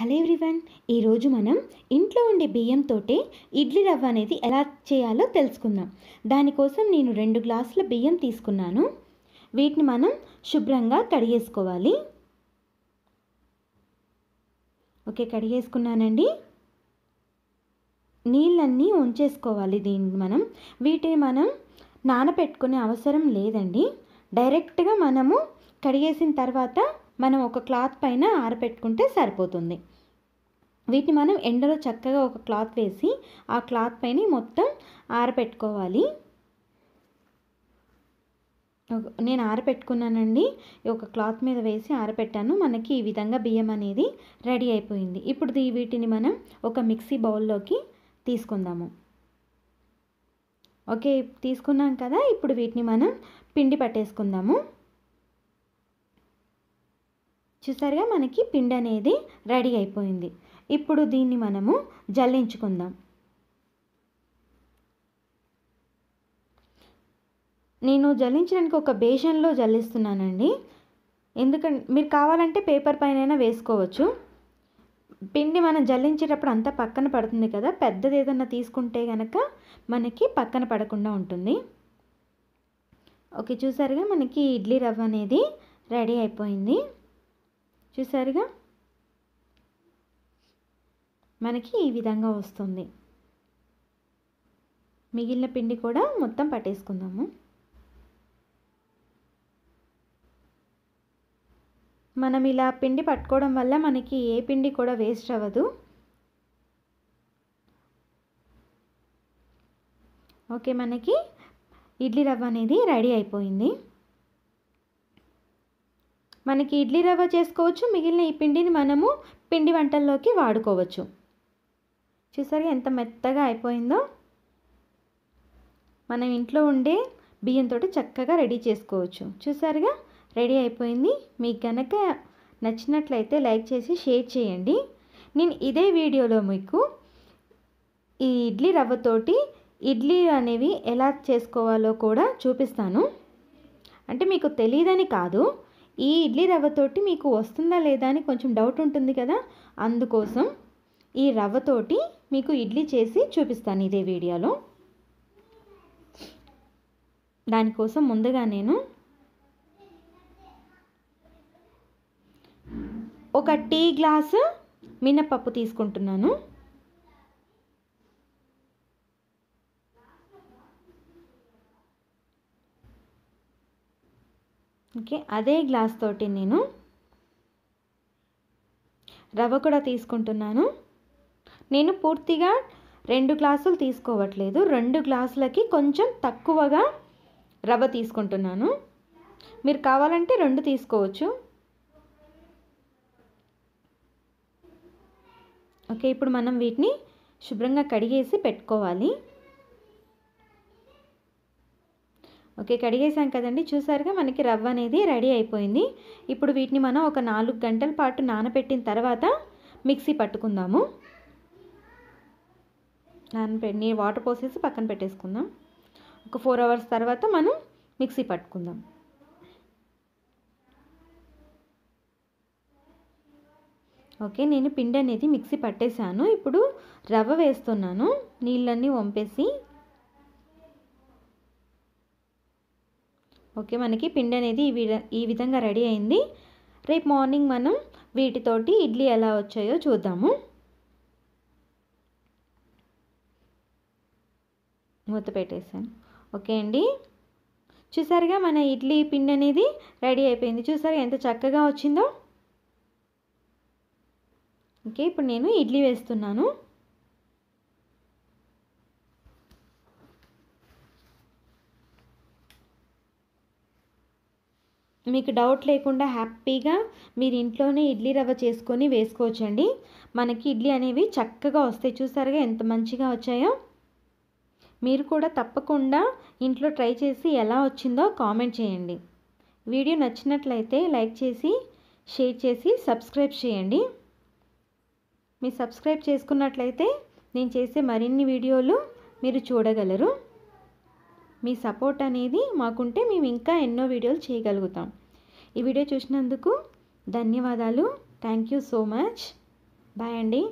Hello everyone ఈరోజు మనం ఇంట్లో ఉండే బియ్యంతోటే ఇడ్లీ రవ్వ అనేది ఎలా చేయాలో తెలుసుకుందాం. దానికోసం నేను రెండు గ్లాసుల బియ్యం తీసుకున్నాను. వీటిని మనం శుభ్రంగా కడిగేసుకోవాలి. ఓకే కడిగేసుకున్నానండి. నీళ్ళన్నీ ఉంచేసుకోవాలి దీన్ని మనం. వీటిని మనం నానబెట్టుకునే అవసరం లేదండి. డైరెక్ట్గా మనము కడిగేసిన తర్వాత మనం ఒక క్లాత్ పైన ఆరబెట్టుకుంటే సరిపోతుంది. వీటిని మనం ఎండలో చక్కగా ఒక క్లాత్ వేసి ఆ క్లాత్ పైన మొత్తం ఆరబెట్టుకోవాలి నేను ఆరబెట్టుకున్నానండి ఒక క్లాత్ మీద వేసి ఆరబెట్టాను మనకి ఈ విధంగా బియ్యం అనేది రెడీ అయిపోయింది. ఇప్పుడు దీ- వీటిని మనం ఒక మిక్సీ బౌల్లోకి తీసుకుందాము. ఓకే తీసుకున్నాం కదా. ఇప్పుడు వీటిని మనం పిండి పట్టేసుకుందాము. చూసారుగా మనకి పిండి అనేది రెడీ అయిపోయింది. ఇప్పుడు దీన్ని మనము జల్లించుకుందాం. నేను జల్లించడానికి ఒక బేషన్లో జల్లిస్తున్నానండి. ఎందుకంటే మీరు కావాలంటే పేపర్ పైన వేసుకోవచ్చు. పిండి మనం జల్లించేటప్పుడు అంతా పక్కన పడుతుంది కదా పెద్దది ఏదన్నా తీసుకుంటే కనుక మనకి పక్కన పడకుండా ఉంటుంది. ఓకే చూసారుగా మనకి ఇడ్లీ రవ్వ అనేది రెడీ అయిపోయింది. చూసారుగా? మనకి ఈ విధంగా వస్తుంది. మిగిలిన పిండి కూడా మొత్తం పట్టేసుకుందాము. మనం ఇలా పిండి పట్టుకోవడం వల్ల మనకి ఏ పిండి కూడా వేస్ట్ అవ్వదు. ఓకే మనకి ఇడ్లీ రవ్వ అనేది రెడీ అయిపోయింది. మనకి ఇడ్లీ రవ్వ చేసుకోవచ్చు మిగిలిన ఈ పిండిని మనము పిండి వంటల్లోకి వాడుకోవచ్చు. చూసారు ఎంత మెత్తగా అయిపోయిందో? మనం ఇంట్లో ఉండే బియ్యంతో చక్కగా రెడీ చేసుకోవచ్చు. చూసారుగా? రెడీ అయిపోయింది. మీకు కనుక నచ్చినట్లయితే లైక్ చేసి షేర్ చేయండి. నేను ఇదే వీడియోలో మీకు ఈ ఇడ్లీ రవ్వతోటి ఇడ్లీ అనేవి ఎలా చేసుకోవాలో కూడా చూపిస్తాను. అంటే మీకు తెలియదని కాదు. ఈ ఇడ్లీ రవ్వతోటి మీకు వస్తుందా లేదా అని కొంచెం డౌట్ ఉంటుంది కదా? అందుకోసం ఈ రవ్వతోటి మీకు ఇడ్లీ చేసి చూపిస్తాను ఇదే వీడియోలో. దానికోసం ముందుగా నేను ఒక టీ గ్లాసు మినపప్పు తీసుకుంటున్నాను. ఓకే అదే గ్లాస్ తోటి నేను రవ్వ కూడా తీసుకుంటున్నాను. నేను పూర్తిగా రెండు గ్లాసులు తీసుకోవట్లేదు రెండు గ్లాసులకి కొంచెం తక్కువగా రవ్వ తీసుకుంటున్నాను. మీరు కావాలంటే రెండు తీసుకోవచ్చు. ఓకే ఇప్పుడు మనం వీటిని శుభ్రంగా కడిగేసి పెట్టుకోవాలి. ఓకే కడిగేసాం కదండి. చూసారుగా మనకి రవ్వ అనేది రెడీ అయిపోయింది. ఇప్పుడు వీటిని మనం ఒక నాలుగు గంటల పాటు నానబెట్టిన తర్వాత మిక్సీ పట్టుకుందాము. నానబెట్టి వాటర్ పోసేసి పక్కన పెట్టేసుకుందాం. ఒక ఫోర్ అవర్స్ తర్వాత మనం మిక్సీ పట్టుకుందాం. ఓకే నేను పిండి అనేది మిక్సీ పట్టేశాను. ఇప్పుడు రవ్వ వేస్తున్నాను. నీళ్ళన్నీ వంపేసి ఓకే మనకి పిండి అనేది ఈ విధ ఈ విధంగా రెడీ అయింది. రేపు మార్నింగ్ మనం వీటితోటి ఇడ్లీ ఎలా వచ్చాయో చూద్దాము. మూత పెట్టేసాను ఓకే అండి. చూసారుగా మన ఇడ్లీ పిండి అనేది రెడీ అయిపోయింది. చూసారు ఎంత చక్కగా వచ్చిందో. ఓకే ఇప్పుడు నేను ఇడ్లీ వేస్తున్నాను. మీకు డౌట్ లేకుండా హ్యాపీగా మీరు ఇంట్లోనే ఇడ్లీ రవ్వ చేసుకొని వేసుకోవచ్చండి. మనకి ఇడ్లీ అనేవి చక్కగా వస్తాయి. చూసారుగా ఎంత మంచిగా వచ్చాయో? మీరు కూడా తప్పకుండా ఇంట్లో ట్రై చేసి ఎలా వచ్చిందో కామెంట్ చేయండి. వీడియో నచ్చినట్లయితే లైక్ చేసి షేర్ చేసి సబ్స్క్రైబ్ చేయండి. మీరు సబ్స్క్రైబ్ చేసుకున్నట్లయితే నేను చేసే మరిన్ని వీడియోలు మీరు చూడగలరు. మీ సపోర్ట్ అనేది మాకుంటే మేము ఇంకా ఎన్నో వీడియోలు చేయగలుగుతాం. ఈ వీడియో చూసినందుకు ధన్యవాదాలు. Thank you so much bye అండి.